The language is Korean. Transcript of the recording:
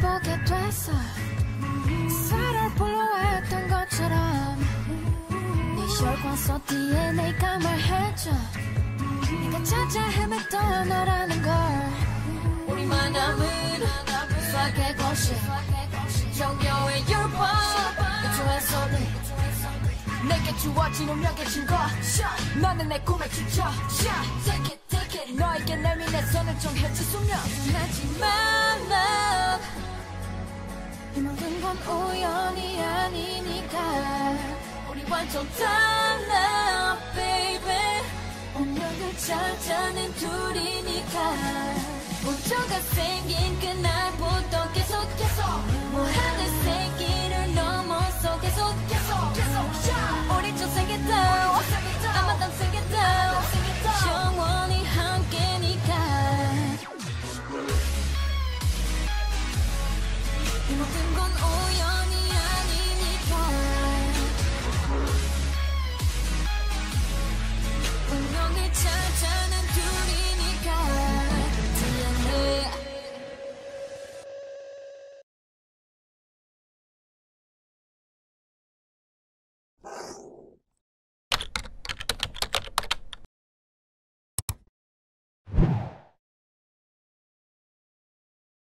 보게 됐어. 서로 불러했던 것처럼. 네 혈관 속 DNA가 말해줘. 네가 찾아 헤맸던 너라는 걸. 우리 만 남은 수학의 공식 정겨의 율법. 그중에서도 내게 주어진 운명의 증거. 너는 내 꿈의 주죠 Take it take it. 너에게 내민 내 손을 좀 해치 수면 하지만 건 우연이 아니니까. 우리 완전 달라 baby. 운명을 찾아낸 둘이니까. 우주가 생긴 그날 모든 건 우연